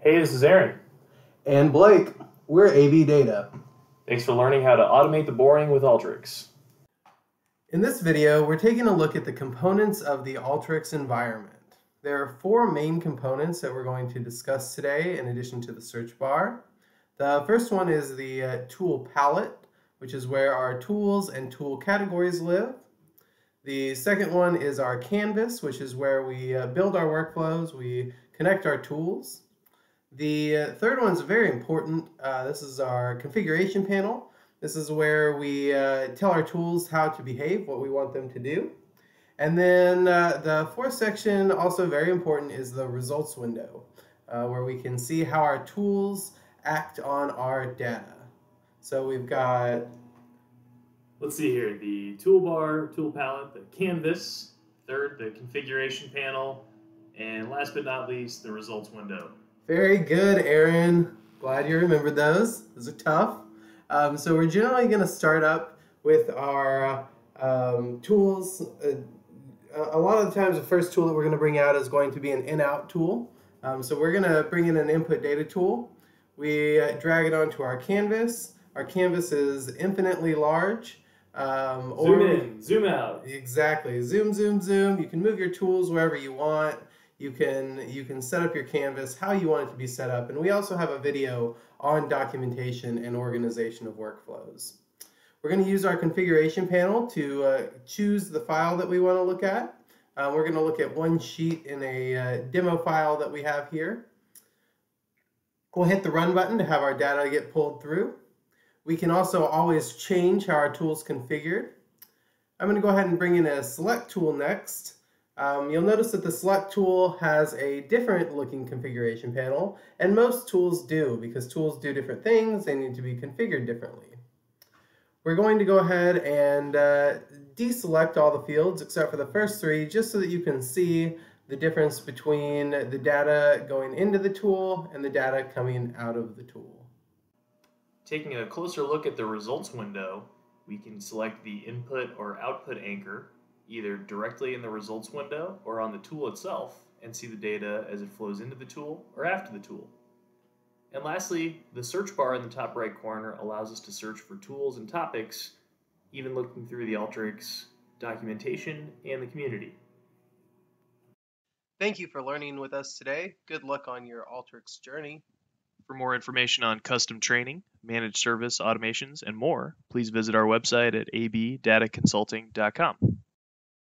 Hey, this is Aaron. And Blake, we're AB Data. Thanks for learning how to automate the boring with Alteryx. In this video, we're taking a look at the components of the Alteryx environment. There are four main components that we're going to discuss today in addition to the search bar. The first one is the uh, tool palette, which is where our tools and tool categories live. The second one is our canvas, which is where we uh, build our workflows, we connect our tools. The uh, third one is very important. Uh, this is our configuration panel. This is where we uh, tell our tools how to behave, what we want them to do. And then uh, the fourth section, also very important, is the results window, uh, where we can see how our tools act on our data. So we've got Let's see here, the toolbar, tool palette, the canvas, third, the configuration panel, and last but not least, the results window. Very good, Aaron. Glad you remembered those. Those are tough. Um, so we're generally going to start up with our um, tools. Uh, a lot of the times the first tool that we're going to bring out is going to be an in-out tool. Um, so we're going to bring in an input data tool. We uh, drag it onto our canvas. Our canvas is infinitely large. Um, zoom in, zoom out. Exactly. Zoom, zoom, zoom. You can move your tools wherever you want. You can you can set up your canvas how you want it to be set up. And we also have a video on documentation and organization of workflows. We're going to use our configuration panel to uh, choose the file that we want to look at. Uh, we're going to look at one sheet in a uh, demo file that we have here. We'll hit the run button to have our data get pulled through. We can also always change how our tool's configured. I'm going to go ahead and bring in a select tool next. Um, you'll notice that the select tool has a different looking configuration panel, and most tools do because tools do different things, they need to be configured differently. We're going to go ahead and uh, deselect all the fields except for the first three just so that you can see the difference between the data going into the tool and the data coming out of the tool. Taking a closer look at the results window, we can select the input or output anchor, either directly in the results window or on the tool itself, and see the data as it flows into the tool or after the tool. And lastly, the search bar in the top right corner allows us to search for tools and topics, even looking through the Alteryx documentation and the community. Thank you for learning with us today. Good luck on your Alteryx journey. For more information on custom training, managed service automations, and more, please visit our website at abdataconsulting.com.